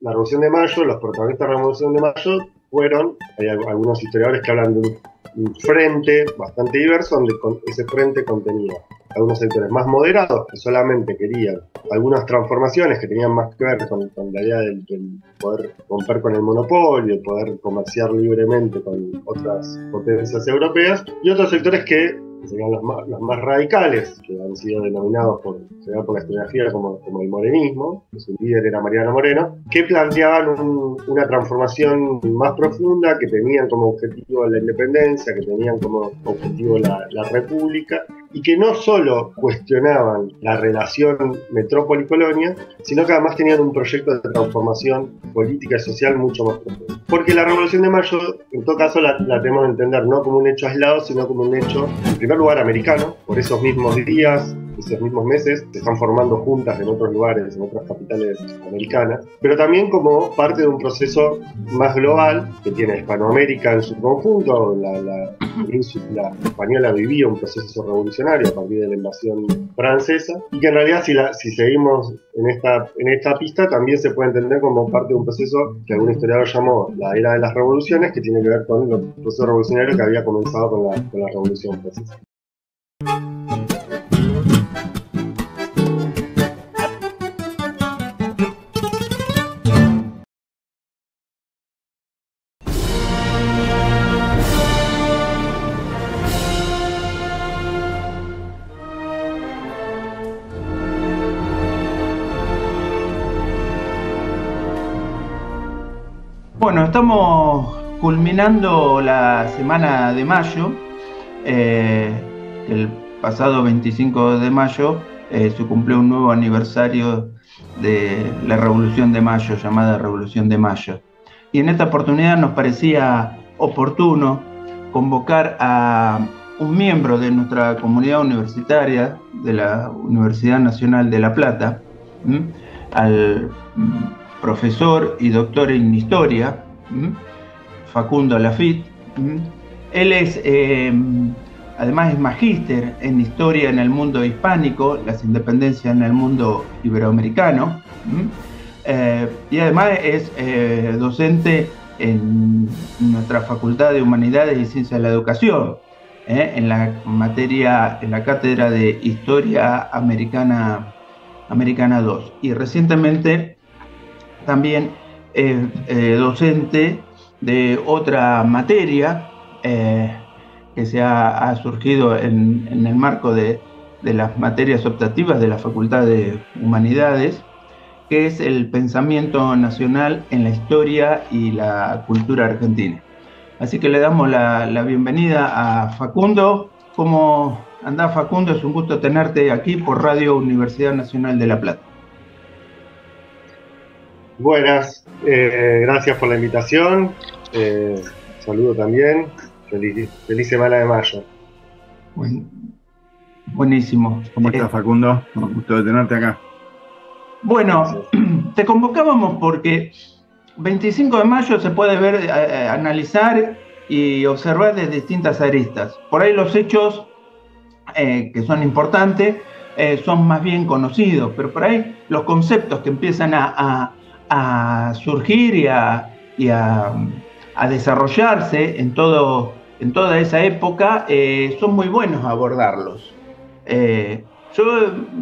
la Revolución de Mayo, los protagonistas de la Revolución de Mayo fueron, hay algunos historiadores que hablan de un frente bastante diverso, donde ese frente contenía algunos sectores más moderados que solamente querían algunas transformaciones que tenían más que ver con, la idea del, poder romper con el monopolio, poder comerciar libremente con otras potencias europeas, y otros sectores que serían los más, los más, radicales, que han sido denominados por, por la historiografía como, como, el morenismo, su líder era Mariano Moreno, que planteaban una transformación más profunda, que tenían como objetivo la independencia, que tenían como objetivo la, la república, y que no solo cuestionaban la relación metrópoli-colonia, sino que además tenían un proyecto de transformación política y social mucho más profundo. Porque la Revolución de Mayo, en todo caso, la, la tenemos que entender no como un hecho aislado, sino como un hecho, en primer lugar, americano, por esos mismos días, esos mismos meses se están formando juntas en otros lugares, en otras capitales americanas, pero también como parte de un proceso más global que tiene Hispanoamérica en su conjunto. La, la península española vivía un proceso revolucionario a partir de la invasión francesa y que en realidad si, la, si seguimos en esta, en esta pista también se puede entender como parte de un proceso que algún historiador llamó la era de las revoluciones, que tiene que ver con el proceso revolucionario que había comenzado con la, con la revolución francesa. Culminando la semana de mayo. Eh, el pasado 25 de mayo eh, se cumplió un nuevo aniversario de la Revolución de Mayo, llamada Revolución de Mayo. Y en esta oportunidad nos parecía oportuno convocar a un miembro de nuestra comunidad universitaria, de la Universidad Nacional de La Plata, al profesor y doctor en historia, Facundo Lafitte. Él es, eh, además es magíster en historia en el mundo hispánico, las independencias en el mundo iberoamericano, eh, y además es eh, docente en nuestra Facultad de Humanidades y Ciencias de la Educación, en la materia, en la cátedra de Historia Americana, Americana 2. Y recientemente también es docente de otra materia eh, que se ha, surgido en, el marco de, las materias optativas de la Facultad de Humanidades, que es el pensamiento nacional en la historia y la cultura argentina. Así que le damos la, la bienvenida a Facundo. ¿Cómo anda Facundo? Es un gusto tenerte aquí por Radio Universidad Nacional de La Plata. Buenas, eh, gracias por la invitación. Eh, saludo también. Feliz, semana de mayo. buenísimo. ¿Cómo estás, eh, Facundo? Un gusto de tenerte acá. Bueno, te convocábamos porque 25 de mayo se puede ver, analizar y observar desde distintas aristas. Por ahí los hechos que son importantes son más bien conocidos, pero por ahí los conceptos que empiezan a a surgir y a, desarrollarse en, todo, en toda esa época, eh, son muy buenos abordarlos. Eh, yo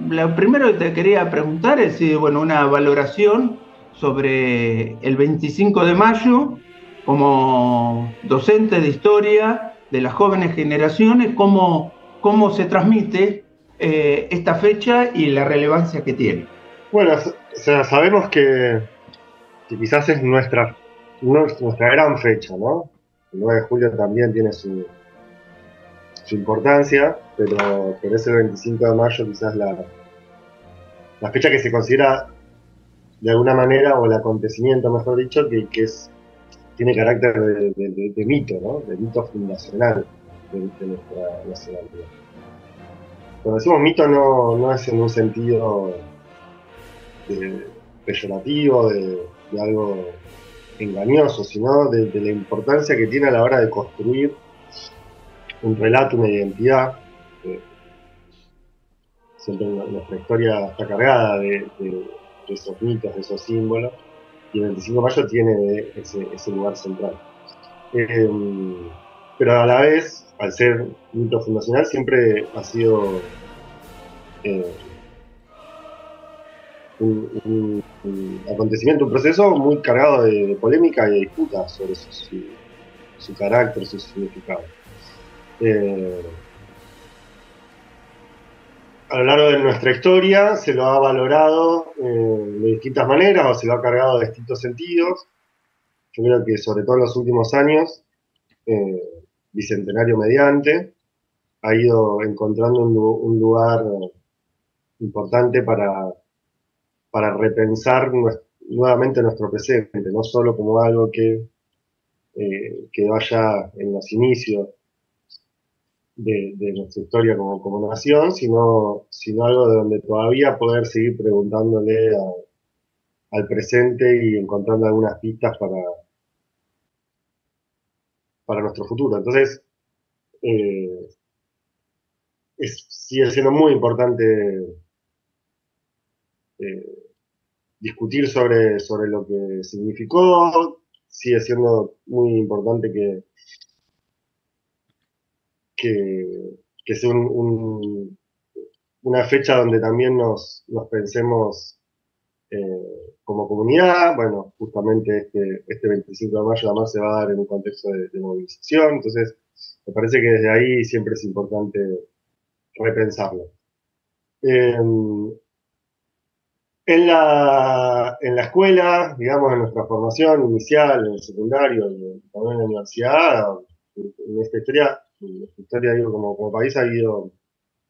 lo primero que te quería preguntar es bueno, una valoración sobre el 25 de mayo como docente de historia de las jóvenes generaciones, cómo, cómo se transmite eh, esta fecha y la relevancia que tiene. Bueno, sabemos que que quizás es nuestra, nuestra gran fecha, ¿no? El 9 de julio también tiene su, su importancia, pero, pero es el 25 de mayo quizás la, la fecha que se considera de alguna manera, o el acontecimiento, mejor dicho, que, que es, tiene carácter de, mito, ¿no? De mito fundacional de, nuestra nacionalidad. Cuando decimos mito no, no es en un sentido peyorativo, de, de algo engañoso, sino de, la importancia que tiene a la hora de construir un relato, una identidad. siempre nuestra historia está cargada de, esos mitos, de esos símbolos. y el 25 de mayo tiene ese, lugar central. Em, pero a la vez, al ser mito fundacional, siempre ha sido eh, un, acontecimiento, un proceso muy cargado de, polémica y de disputa sobre su, carácter, su significado. Eh, a lo largo de nuestra historia se lo ha valorado eh, de distintas maneras o se lo ha cargado de distintos sentidos. Yo creo que sobre todo en los últimos años, eh, Bicentenario mediante, ha ido encontrando un, lugar importante para, para repensar nuevamente nuestro presente, no solo como algo que, eh, que vaya en los inicios de, nuestra historia como, como nación, sino, sino algo de donde todavía poder seguir preguntándole al presente y encontrando algunas pistas para, para nuestro futuro. Entonces, eh, sigue siendo muy importante eh, discutir sobre, sobre lo que significó, sigue siendo muy importante que, que, sea una fecha donde también nos, pensemos eh, como comunidad. Bueno, justamente este, este 25 de mayo además se va a dar en un contexto de, movilización, entonces me parece que desde ahí siempre es importante repensarlo. Em, en la, en la escuela, digamos, en nuestra formación inicial, en el secundario y también en la universidad, en esta historia en nuestra historia, digo, como, país ha habido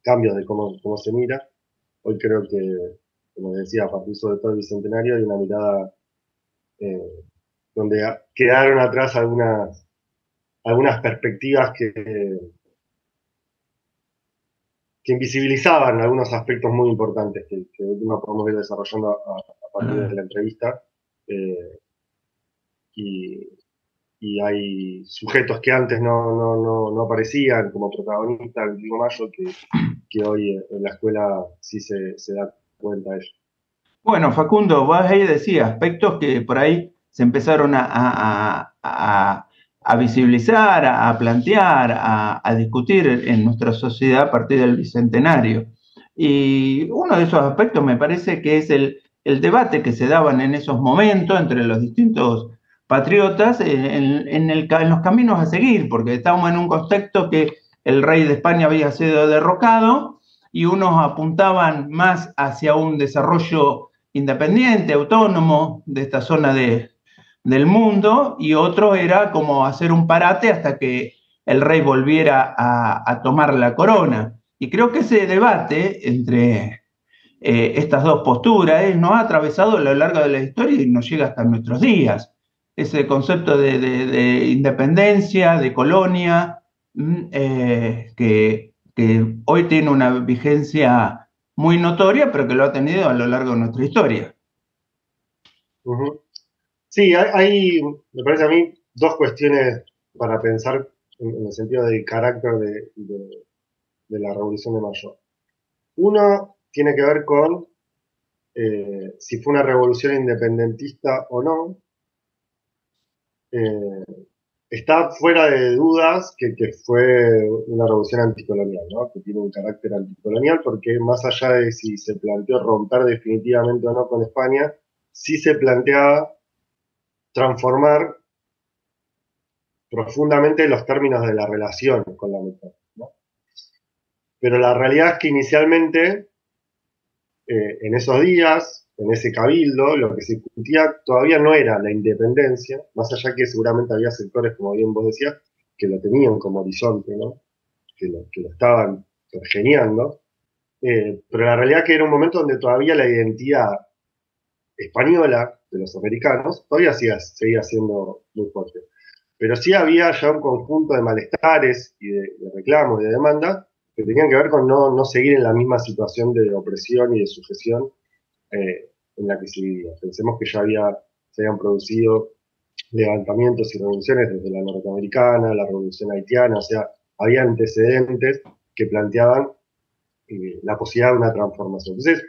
cambios de cómo, cómo se mira. Hoy creo que, como decía, a partir sobre todo el Bicentenario, hay una mirada eh, donde quedaron atrás algunas, algunas perspectivas que, que invisibilizaban algunos aspectos muy importantes que, que última podemos ir desarrollando a, partir de la entrevista. Eh, y, y hay sujetos que antes no, no, no, aparecían como protagonistas del Mayo que, que, hoy en la escuela sí se, se da cuenta de ello. Bueno, Facundo, vos ahí decías aspectos que por ahí se empezaron a, a, a, a visibilizar, a, plantear, a, discutir en nuestra sociedad a partir del Bicentenario. Y uno de esos aspectos me parece que es el, debate que se daban en esos momentos entre los distintos patriotas en, los caminos a seguir, porque estábamos en un contexto que el rey de España había sido derrocado y unos apuntaban más hacia un desarrollo independiente, autónomo de esta zona del mundo y otro era como hacer un parate hasta que el rey volviera a, tomar la corona. Y creo que ese debate entre eh, estas dos posturas nos ha atravesado a lo largo de la historia y nos llega hasta nuestros días ese concepto de, independencia, de colonia, mm, eh, que, hoy tiene una vigencia muy notoria, pero que lo ha tenido a lo largo de nuestra historia. Sí, hay, me parece a mí, dos cuestiones para pensar en, el sentido del carácter de, la Revolución de Mayo. Uno tiene que ver con eh, si fue una revolución independentista o no, eh, está fuera de dudas que, fue una revolución anticolonial, ¿no? que tiene un carácter anticolonial, porque más allá de si se planteó romper definitivamente o no con España, sí se planteaba transformar profundamente los términos de la relación con la mujer. Pero la realidad es que inicialmente, eh, en esos días, en ese cabildo, lo que se discutía todavía no era la independencia, más allá que seguramente había sectores, como bien vos decías, que lo tenían como horizonte, ¿no? que, lo, estaban geniando, eh, pero la realidad es que era un momento donde todavía la identidad española de los americanos todavía seguía, siendo muy fuerte. Pero sí había ya un conjunto de malestares y de, reclamos y de demanda que tenían que ver con no, no seguir en la misma situación de opresión y de sujeción eh, en la que se vivía. Pensemos que ya había, se habían producido levantamientos y revoluciones desde la norteamericana, la revolución haitiana, o sea, había antecedentes que planteaban eh, la posibilidad de una transformación. Entonces,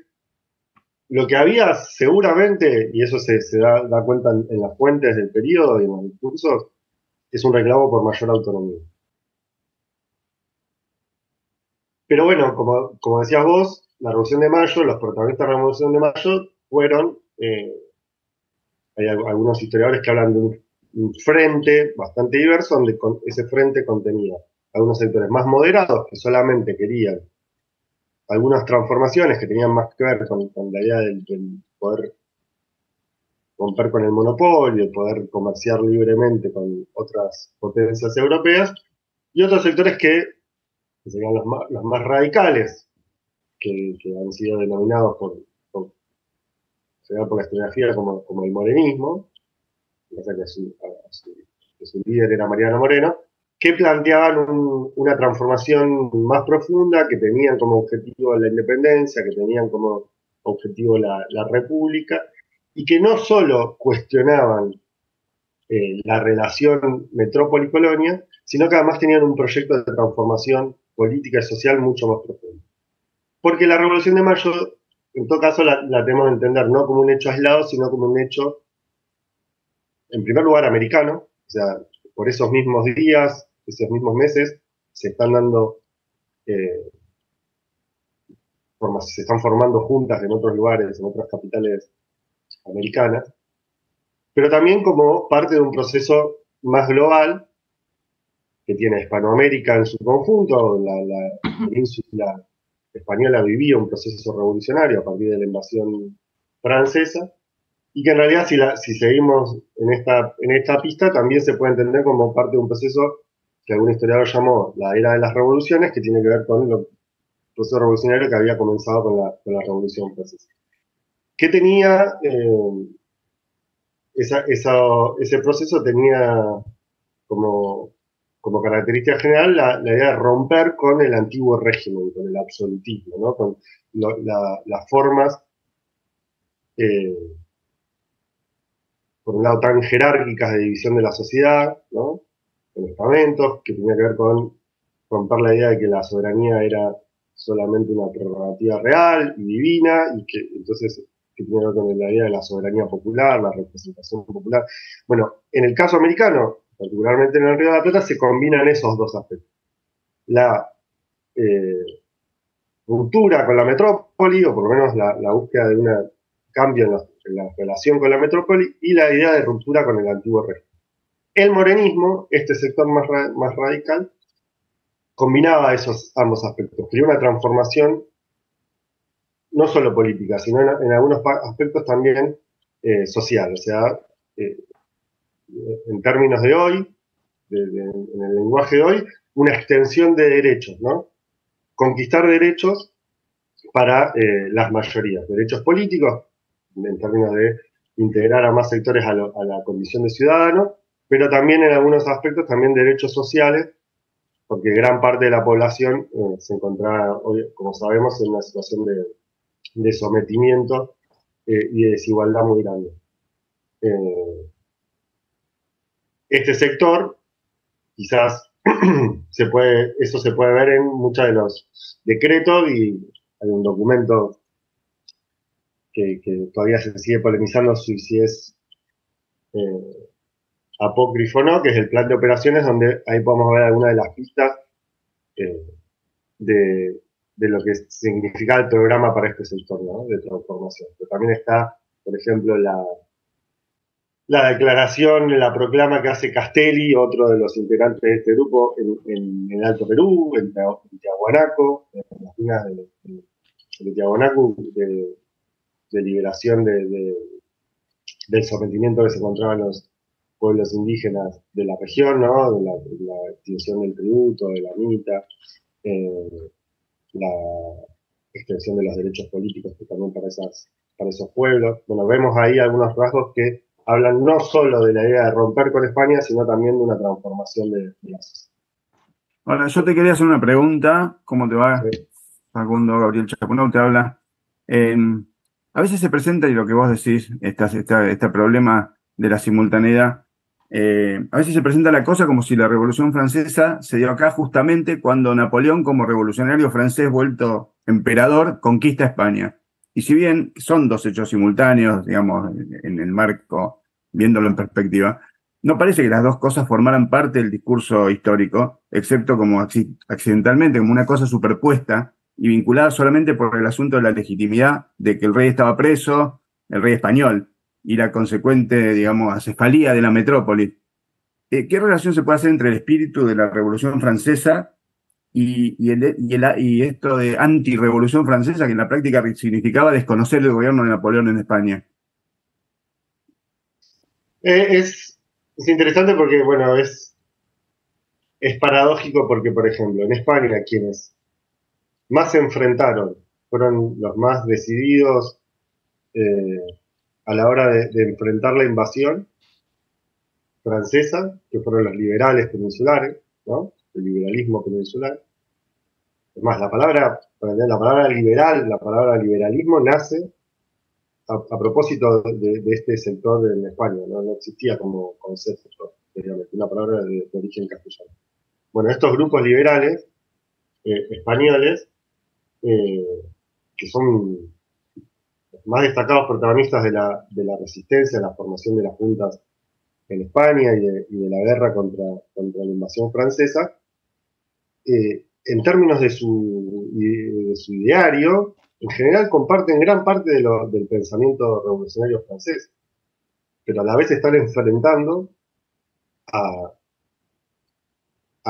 lo que había seguramente, y eso se, da, cuenta en, las fuentes del periodo y en los discursos, es un reclamo por mayor autonomía. Pero bueno, como, decías vos, la Revolución de Mayo, los protagonistas de la Revolución de Mayo fueron, eh, hay algunos historiadores que hablan de un, frente bastante diverso, donde ese frente contenía algunos sectores más moderados que solamente querían algunas transformaciones que tenían más que ver con, la idea del, poder romper con el monopolio, poder comerciar libremente con otras potencias europeas, y otros sectores que, serían los más, radicales, que, han sido denominados por, por, por la historiografía como, como el morenismo, que su, que su líder era Mariano Moreno, que planteaban una transformación más profunda, que tenían como objetivo la independencia, que tenían como objetivo la, república, y que no solo cuestionaban eh, la relación metrópoli-colonia, sino que además tenían un proyecto de transformación política y social mucho más profundo. Porque la Revolución de Mayo, en todo caso, la, la tenemos que entender no como un hecho aislado, sino como un hecho, en primer lugar, americano, o sea, por esos mismos días, esos mismos meses se están dando, eh, se están formando juntas en otros lugares, en otras capitales americanas, pero también como parte de un proceso más global que tiene Hispanoamérica en su conjunto, la, la península española vivía un proceso revolucionario a partir de la invasión francesa, y que en realidad si, la, si seguimos en esta, en esta pista también se puede entender como parte de un proceso que algún historiador llamó la era de las revoluciones, que tiene que ver con el proceso revolucionario que había comenzado con la, con la Revolución Francesa. ¿Qué tenía? Eh, ese proceso tenía como, como característica general la, idea de romper con el antiguo régimen, con el absolutismo, ¿no? con las formas, eh, por un lado, tan jerárquicas de división de la sociedad, ¿no? Estamentos, que tenía que ver con romper la idea de que la soberanía era solamente una prerrogativa real y divina, y que entonces que tenía que ver con la idea de la soberanía popular, la representación popular. Bueno, en el caso americano, particularmente en el Río de la Plata, se combinan esos dos aspectos. La eh, ruptura con la metrópoli, o por lo menos la, búsqueda de un cambio en en la relación con la metrópoli, y la idea de ruptura con el antiguo régimen. El morenismo, este sector más, radical, combinaba esos ambos aspectos. Quería una transformación no solo política, sino en, algunos aspectos también eh, social. O sea, eh, en términos de hoy, en el lenguaje de hoy, una extensión de derechos, ¿no? Conquistar derechos para eh, las mayorías, derechos políticos, en términos de integrar a más sectores a, a la condición de ciudadano, pero también en algunos aspectos también derechos sociales, porque gran parte de la población eh, se encontraba, como sabemos, en una situación de, sometimiento eh, y de desigualdad muy grande. Eh, este sector, quizás se puede, eso se puede ver en muchos de los decretos y hay un documento que, todavía se sigue polemizando si, es apócrifo no, que es el plan de operaciones, donde ahí podemos ver algunas de las pistas eh, de, lo que significa el programa para este sector de transformación. Pero también está, por ejemplo, la, la declaración, la proclama que hace Castelli, otro de los integrantes de este grupo, en, el Alto Perú, en, Tiahuanaco, en las minas de, de, Tiahuanaco, de, liberación del sometimiento que se encontraban los, pueblos indígenas de la región, ¿no? de, la, extinción del tributo, de la mitad, eh, la extensión de los derechos políticos que también para, esas, para esos pueblos. Bueno, vemos ahí algunos rasgos que hablan no solo de la idea de romper con España, sino también de una transformación de, la sociedad. Ahora, yo te quería hacer una pregunta. ¿Cómo te va? Facundo Gabriel Chapunau te habla. Eh, a veces se presenta, y lo que vos decís, este problema de la simultaneidad, eh, a veces se presenta la cosa como si la Revolución Francesa se dio acá justamente cuando Napoleón, como revolucionario francés vuelto emperador, conquista España. Y si bien son dos hechos simultáneos, digamos, en el marco, viéndolo en perspectiva, no parece que las dos cosas formaran parte del discurso histórico, excepto como accidentalmente, como una cosa superpuesta y vinculada solamente por el asunto de la legitimidad de que el rey estaba preso, el rey español, y la consecuente, digamos, acefalía de la metrópoli. Eh, ¿Qué relación se puede hacer entre el espíritu de la Revolución Francesa y, y, esto de anti-revolución francesa, que en la práctica significaba desconocer el gobierno de Napoleón en España? Eh, es, es, interesante porque, bueno, es, es paradójico porque, por ejemplo, en España quienes más se enfrentaron fueron los más decididos eh, a la hora de, enfrentar la invasión francesa, que fueron los liberales peninsulares, ¿no? el liberalismo peninsular. Es más, la palabra, la palabra liberal, la palabra liberalismo nace a, propósito de, este sector en España, ¿no? existía como concepto, una palabra de, origen castellano. Bueno, estos grupos liberales eh, españoles, eh, que son más destacados protagonistas de la, de la resistencia, formación de las juntas en España y de, la guerra contra, la invasión francesa, eh, en términos de su, de ideario, en general comparten gran parte del pensamiento revolucionario francés, pero a la vez están enfrentando a,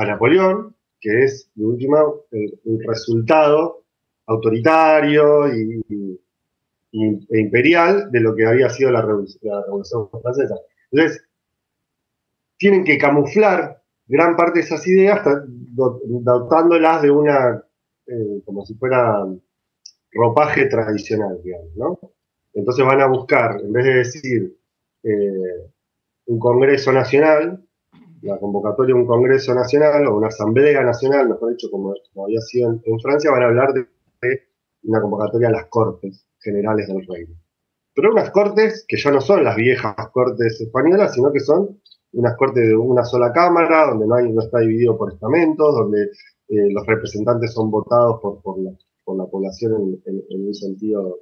Napoleón, que es, de última, un resultado autoritario y, imperial de lo que había sido la revolución, francesa. Entonces, tienen que camuflar gran parte de esas ideas dotándolas de una, eh, como si fuera ropaje tradicional, digamos, ¿no? Entonces van a buscar, en vez de decir eh, un Congreso Nacional, la convocatoria de un Congreso Nacional o una Asamblea Nacional, mejor dicho, como, había sido en, Francia, van a hablar de, de, una convocatoria a las Cortes Generales del Reino. Pero unas Cortes que ya no son las viejas Cortes españolas, sino que son unas cortes de una sola cámara, donde no, hay, está dividido por estamentos, donde eh, los representantes son votados por, la, población en, un sentido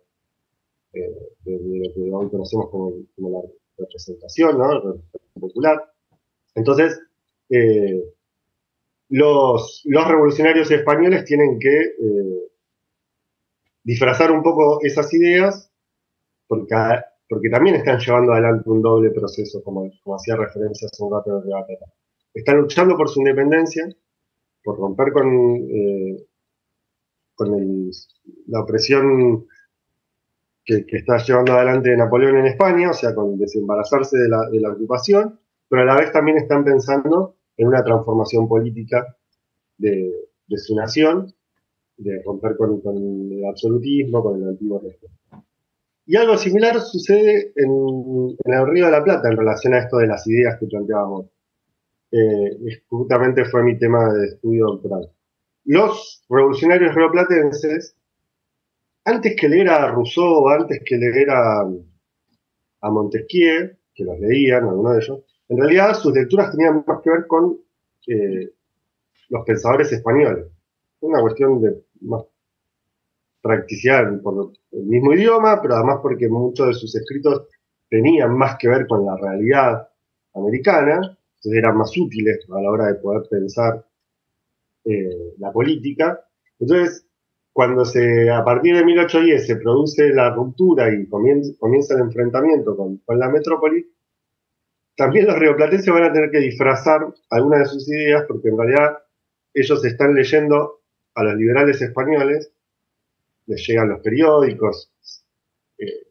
eh, de, lo que hoy conocemos como, la representación ¿no? popular. Entonces, eh, los, revolucionarios españoles tienen que disfrazar un poco esas ideas, porque porque también están llevando adelante un doble proceso, como, hacía referencia hace un rato de debate. Están luchando por su independencia, por romper con, eh, la opresión que, está llevando adelante Napoleón en España, o sea, con desembarazarse de la, de la ocupación, pero a la vez también están pensando en una transformación política de, de su nación, de romper con, el absolutismo, con el antiguo régimen. Y algo similar sucede en, el Río de la Plata en relación a esto de las ideas que planteábamos. Eh, justamente fue mi tema de estudio doctoral. Los revolucionarios rioplatenses, antes que leer a Rousseau, antes que leer a, a Montesquieu, que los leían, algunos de ellos, en realidad sus lecturas tenían más que ver con eh, los pensadores españoles. Una cuestión de más practicar por el mismo idioma, pero además porque muchos de sus escritos tenían más que ver con la realidad americana, entonces eran más útiles a la hora de poder pensar eh, la política. Entonces, cuando a partir de 1810 se produce la ruptura y comienza, el enfrentamiento con, con, la metrópoli, también los rioplatenses van a tener que disfrazar algunas de sus ideas, porque en realidad ellos están leyendo a los liberales españoles les llegan los periódicos, eh,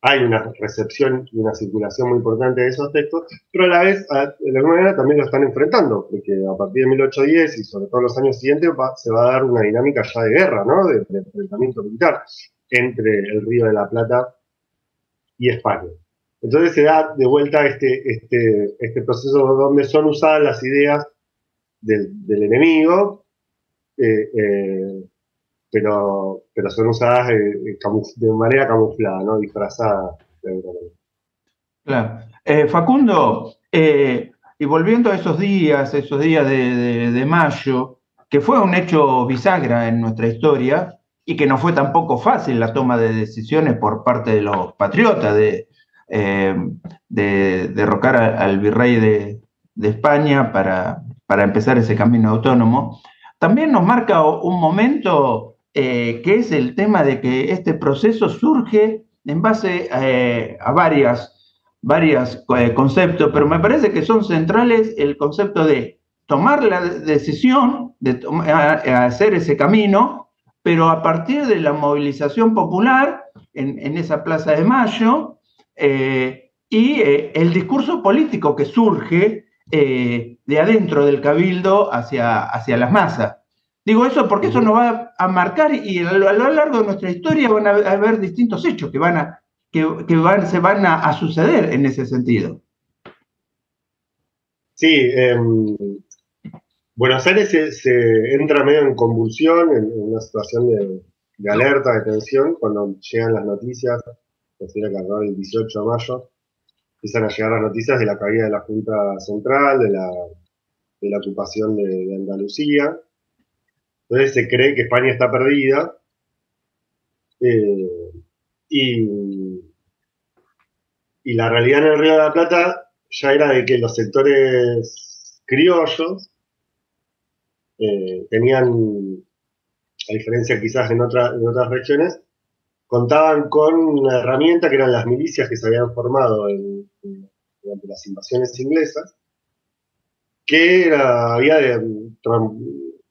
hay una recepción y una circulación muy importante de esos textos, pero a la vez, de alguna manera, también lo están enfrentando, porque a partir de 1810 y sobre todo los años siguientes se va a dar una dinámica ya de guerra, ¿no? de, enfrentamiento militar entre el Río de la Plata y España. Entonces se da de vuelta este, este, este proceso donde son usadas las ideas del, enemigo eh, eh, pero, pero son usadas de, manera camuflada, ¿no? Disfrazada. Claro. Eh, Facundo, y volviendo a esos días, esos días de, mayo, que fue un hecho bisagra en nuestra historia, y que no fue tampoco fácil la toma de decisiones por parte de los patriotas de, de derrocar al virrey de, España para, para, empezar ese camino autónomo, también nos marca un momento eh, que es el tema de que este proceso surge en base eh, a varias, varias conceptos, pero me parece que son centrales el concepto de tomar la decisión de hacer ese camino, pero a partir de la movilización popular en, esa Plaza de Mayo eh, y eh, el discurso político que surge eh, de adentro del cabildo hacia, hacia las masas. Digo eso porque eso nos va a marcar y a lo, largo de nuestra historia van a haber distintos hechos que, van a, que, se van a, suceder en ese sentido. Sí, em, Buenos Aires se, entra medio en convulsión, en, una situación de, alerta, de tensión, cuando llegan las noticias, considera que el 18 de mayo, empiezan a llegar las noticias de la caída de la Junta Central, de la, ocupación de, Andalucía. Entonces se cree que España está perdida. Eh, y, la realidad en el Río de la Plata ya era de que los sectores criollos eh, tenían, a diferencia quizás en otras regiones, contaban con una herramienta que eran las milicias que se habían formado durante las invasiones inglesas, que había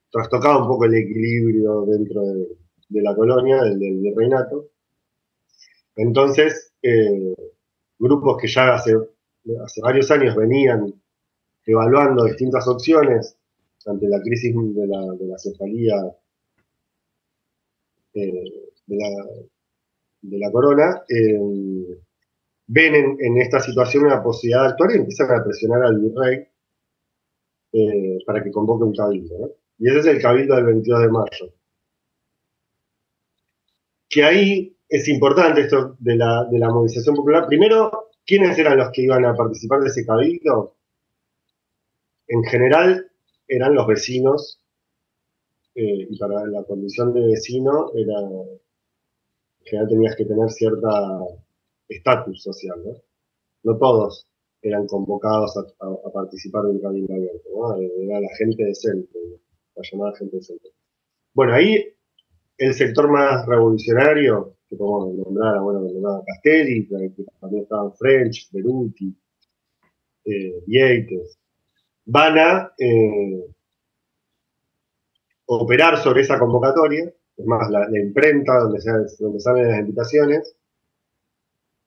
trastocado un poco el equilibrio dentro de, la colonia, del, virreinato. Entonces, eh, grupos que ya hace, varios años venían evaluando distintas opciones ante la crisis de la, de cefalía eh, de, la, corona, eh, ven en, esta situación una posibilidad de actuar y empiezan a presionar al virrey eh, para que convoque un cabildo. Y ese es el cabildo del 22 de mayo. Que ahí es importante esto de la, de la movilización popular. Primero, ¿quiénes eran los que iban a participar de ese cabildo? En general, eran los vecinos, eh, y para la condición de vecino era, que tenías que tener cierta estatus social, ¿no? No todos eran convocados a, participar de un cabildo abierto, ¿no? Era la gente decente, la llamada gente decente. Bueno, ahí el sector más revolucionario, que podemos nombrar, bueno, nombrar a Castelli, que también estaban French, Beruti, eh, Yates, van a eh, operar sobre esa convocatoria, es más, la, imprenta donde, donde, salen las invitaciones,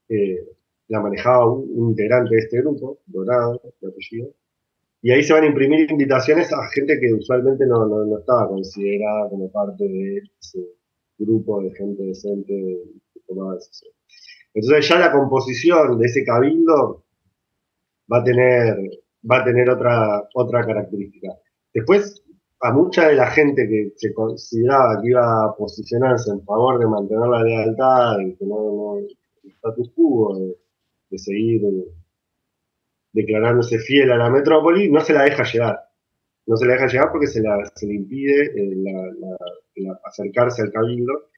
eh, la manejaba un, integrante de este grupo, Dorado, apellido, y ahí se van a imprimir invitaciones a gente que usualmente no, no, estaba considerada como parte de ese grupo de gente decente que tomaba decisiones. Entonces ya la composición de ese cabildo va a tener va a tener otra, otra característica. Después, a mucha de la gente que se consideraba que iba a posicionarse en favor de mantener la lealtad, y que no, no el status quo, de, seguir declarándose fiel a la metrópoli, no se la deja llegar. No se la deja llegar porque se, la, se le impide eh, acercarse al cabildo,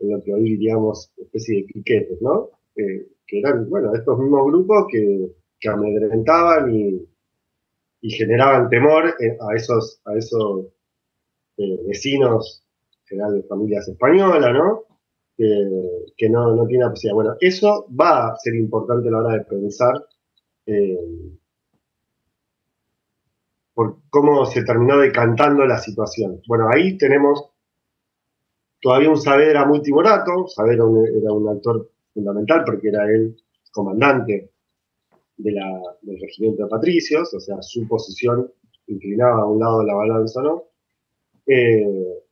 en lo que hoy diríamos especie de piquetes, ¿no? Eh, que eran, bueno, estos mismos grupos que, que amedrentaban y, y generaban temor eh, a esos, a esos eh, vecinos, general de familias españolas, ¿no? que no, no tienen posibilidad. Bueno, eso va a ser importante a la hora de pensar eh, por cómo se terminó decantando la situación. Bueno, ahí tenemos todavía un Saavedra muy timorato, Saavedra era un actor fundamental porque era el comandante de la, del regimiento de patricios, o sea, su posición inclinaba a un lado de la balanza, ¿no? Eh,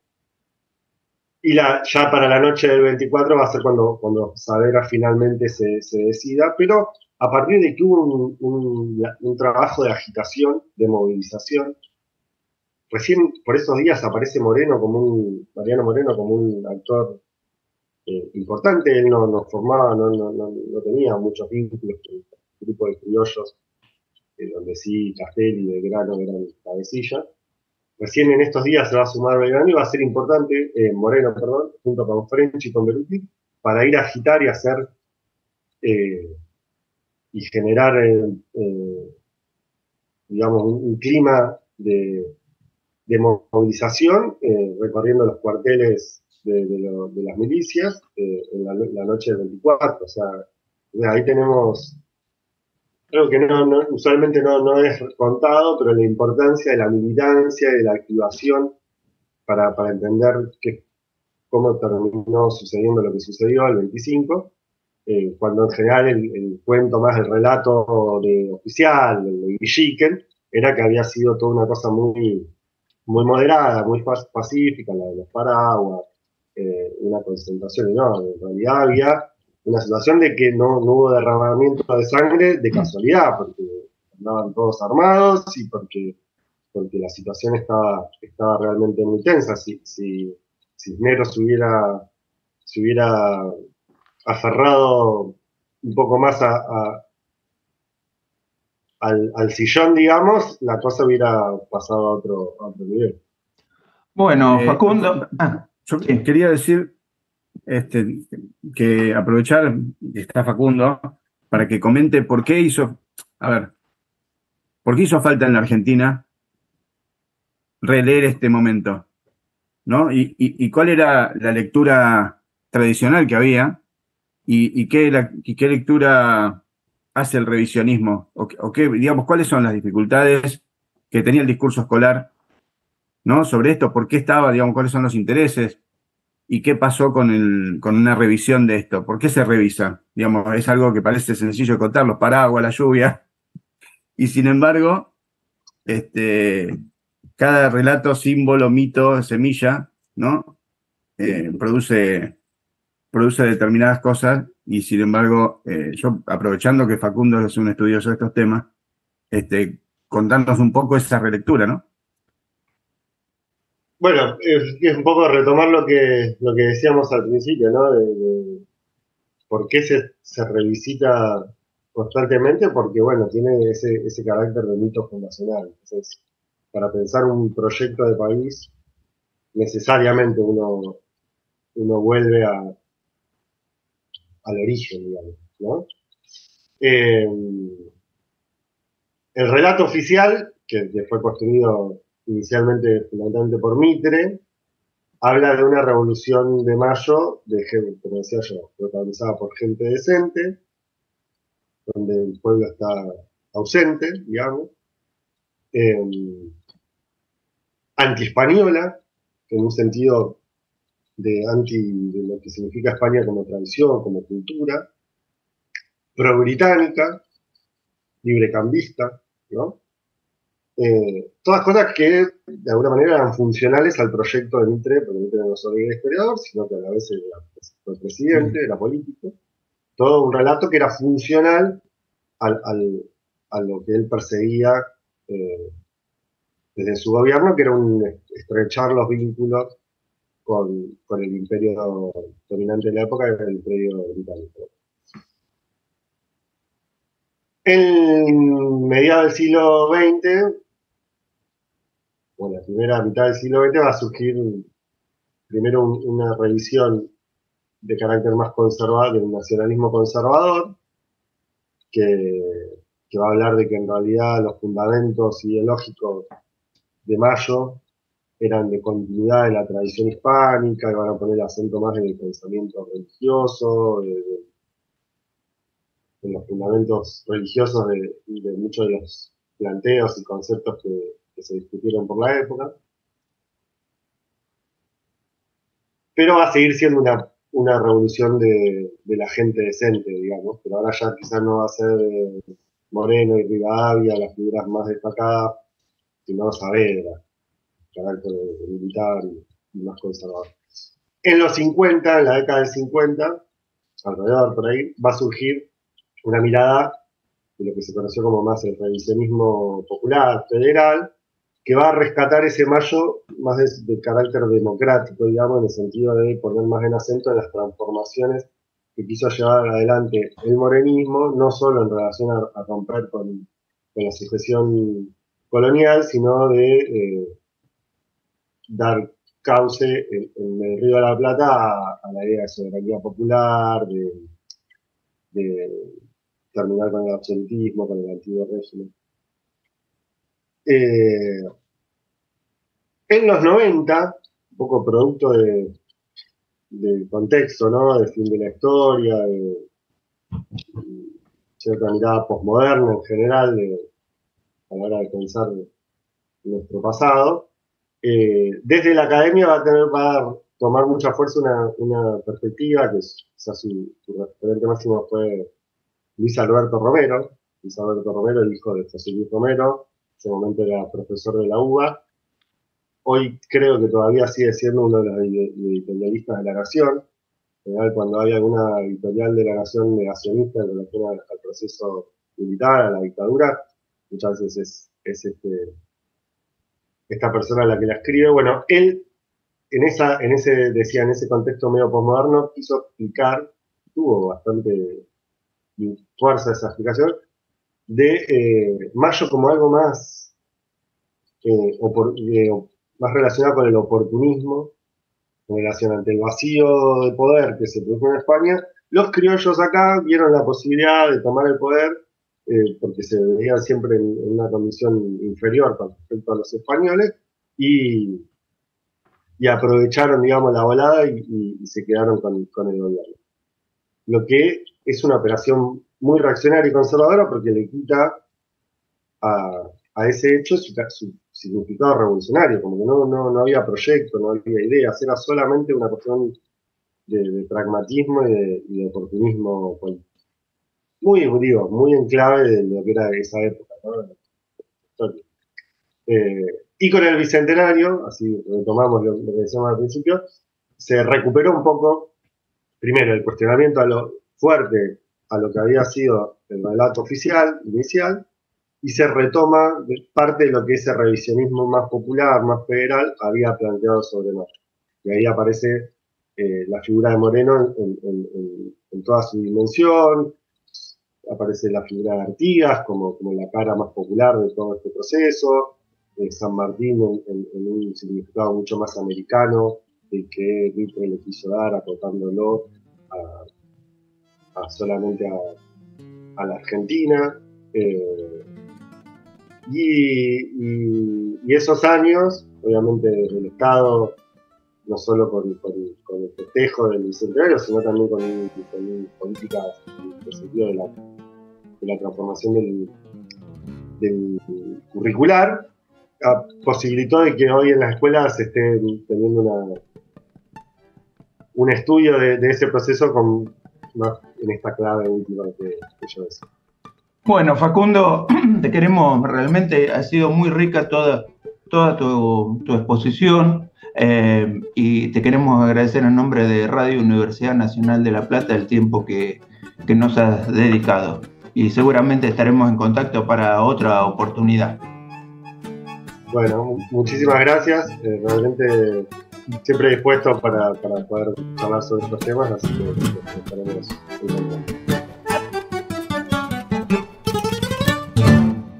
y la, ya para la noche del 24 va a ser cuando, cuando Saavedra finalmente se, decida, pero a partir de que hubo un, trabajo de agitación, de movilización, recién por esos días aparece Moreno como un, Mariano Moreno como un actor eh, importante, él no, no formaba, no, no, no, tenía muchos vínculos grupo de criollos, donde sí Castelli y Belgrano eran cabecilla. recién en estos días se va a sumar Belgrano y va a ser importante, eh, Moreno, perdón, junto con French y con Beruti, para ir a agitar y hacer eh, y generar, digamos, un, clima de, movilización, recorriendo los cuarteles de, las milicias en la, noche del 24. O sea, ahí tenemos algo que no, usualmente no, es contado, pero la importancia de la militancia y de la activación para, entender que, cómo terminó sucediendo lo que sucedió el 25, eh, cuando en general el, cuento más, el relato de oficial, de Villiquen, era que había sido toda una cosa muy, muy moderada, muy pacífica, la de los paraguas, eh, una concentración enorme. En realidad había una situación de que no, hubo derramamiento de sangre de casualidad, porque andaban todos armados y porque, porque la situación estaba, estaba realmente muy tensa. Si, si Cisneros hubiera, se hubiera aferrado un poco más a, al, sillón, digamos, la cosa hubiera pasado a otro, nivel. Bueno, eh, Facundo. Ah, yo quería decir este, que aprovechar, está Facundo, para que comente por qué hizo, a ver, por qué hizo falta en la Argentina releer este momento, ¿no? Y, cuál era la lectura tradicional que había y, qué, qué lectura hace el revisionismo, o, o, qué, digamos, cuáles son las dificultades que tenía el discurso escolar, ¿no? Sobre esto, por qué estaba, digamos, cuáles son los intereses, ¿Y qué pasó con, el, con una revisión de esto? ¿Por qué se revisa? Digamos, es algo que parece sencillo contar, los paraguas, la lluvia. Y sin embargo, este, cada relato, símbolo, mito, semilla, ¿no? Eh, produce, produce determinadas cosas y sin embargo, eh, yo aprovechando que Facundo es un estudioso de estos temas, este, contándonos un poco esa relectura, ¿no? Bueno, es, un poco retomar lo que, lo que decíamos al principio, ¿no? Por qué se, revisita constantemente, porque, bueno, tiene ese, ese carácter de mito fundacional. Entonces, para pensar un proyecto de país, necesariamente uno, uno vuelve a, al origen, digamos, ¿no? Eh, el relato oficial, que fue construido inicialmente fundamentalmente por Mitre, habla de una revolución de mayo, de como decía yo, protagonizada por gente decente, donde el pueblo está ausente, digamos, eh, anti-española, en un sentido de anti de lo que significa España como tradición, como cultura, pro-británica, librecambista, ¿no? Eh, todas cosas que de alguna manera eran funcionales al proyecto de Mitre, porque Mitre no solo era historiador, sino que a la vez era el presidente, era político. Todo un relato que era funcional al, a lo que él perseguía eh, desde su gobierno, que era un estrechar los vínculos con, con, el imperio dominante de la época, que era el imperio británico. En mediados del siglo XX, en la primera mitad del siglo XX va a surgir primero una revisión de carácter más conservador, del nacionalismo conservador, que, va a hablar de que en realidad los fundamentos ideológicos de Mayo eran de continuidad de la tradición hispánica, y van a poner acento más en el pensamiento religioso, en los fundamentos religiosos de, de muchos de los planteos y conceptos que, que se discutieron por la época. Pero va a seguir siendo una, una revolución de, la gente decente, digamos, pero ahora ya quizás no va a ser eh, Moreno y Rivadavia las figuras más destacadas, sino Saavedra, carácter militar y, más conservador. En los 50, en la década del 50, alrededor por ahí, va a surgir una mirada de lo que se conoció como más el revisionismo popular, federal, que va a rescatar ese mayo más de, carácter democrático, digamos, en el sentido de poner más en acento en las transformaciones que quiso llevar adelante el morenismo, no solo en relación a, romper con, la sucesión colonial, sino de, eh, dar cauce en, el Río de la Plata a, la idea de soberanía popular, de, terminar con el absolutismo, con el antiguo régimen. Eh, en los 90, un poco producto de, del contexto, ¿no? Del fin de la historia, de, cierta mirada posmoderna en general a la hora de pensar nuestro pasado. Eh, desde la academia va a tener, tomar mucha fuerza una, perspectiva que quizás su, referente máximo fue Luis Alberto Romero, Luis Alberto Romero, el hijo de José Luis Romero, ese momento era profesor de la UBA, hoy creo que todavía sigue siendo uno de los editorialistas de la Nación. cuando hay alguna editorial de la Nación negacionista en relación al, proceso militar, a la dictadura, muchas veces es, este, esta persona la que la escribe. Bueno, él, en ese, decía, en ese contexto medio posmoderno, quiso explicar, tuvo bastante fuerza esa explicación, de eh, Mayo como algo más eh, más relacionada con el oportunismo, en relación el vacío de poder que se produjo en España, los criollos acá vieron la posibilidad de tomar el poder, eh, porque se veían siempre en, una condición inferior con respecto a los españoles, y, y aprovecharon, digamos, la volada y, se quedaron con, el gobierno. Lo que es una operación muy reaccionaria y conservadora porque le quita a, a ese hecho su, significado revolucionario, como que no, no, no, había proyecto, no había ideas, era solamente una cuestión de, pragmatismo y de, oportunismo político. Muy, digo, muy en clave de lo que era esa época, eh, y con el bicentenario, así retomamos lo, que decíamos al principio, se recuperó un poco, primero, el cuestionamiento a lo fuerte a lo que había sido el relato oficial inicial, y se retoma parte de lo que ese revisionismo más popular, más federal, había planteado sobre Mayo. Y ahí aparece eh, la figura de Moreno en, toda su dimensión, aparece la figura de Artigas como, como la cara más popular de todo este proceso, San Martín en, un significado mucho más americano del que Mitre le quiso dar, acotándolo a, solamente a, la Argentina. Eh, y, esos años, obviamente del Estado, no solo con, el festejo del bicentenario, sino también con, políticas en el sentido de la, transformación del, curricular, posibilitó de que hoy en las escuelas se esté teniendo una, un estudio de, ese proceso con, en esta clave última que, que yo decía. Bueno, Facundo, te queremos, realmente ha sido muy rica toda, toda tu, exposición eh, y te queremos agradecer en nombre de Radio Universidad Nacional de La Plata el tiempo que, nos has dedicado y seguramente estaremos en contacto para otra oportunidad. Bueno, muchísimas gracias, eh, realmente siempre dispuesto para, poder hablar sobre estos temas, así que estaremos.